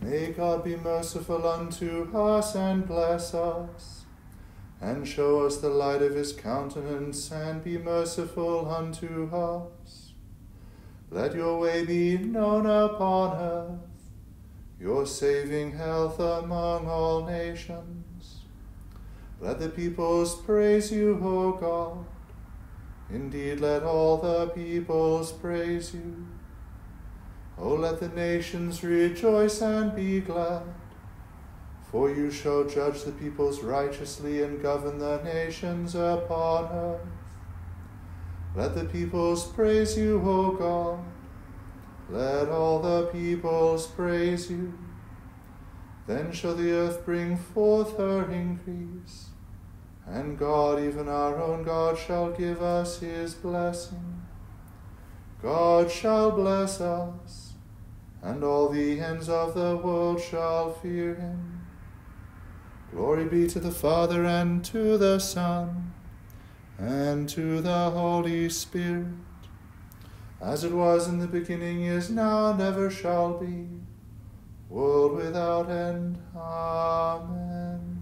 May God be merciful unto us and bless us, and show us the light of his countenance, and be merciful unto us. Let your way be known upon earth, your saving health among all nations. Let the peoples praise you, O God. Indeed, let all the peoples praise you. O let the nations rejoice and be glad. For you shall judge the peoples righteously and govern the nations upon earth. Let the peoples praise you, O God. Let all the peoples praise you. Then shall the earth bring forth her increase, and God, even our own God, shall give us his blessing. God shall bless us, and all the ends of the world shall fear him. Glory be to the Father, and to the Son, and to the Holy Spirit, as it was in the beginning, is now, and ever shall be, world without end. Amen.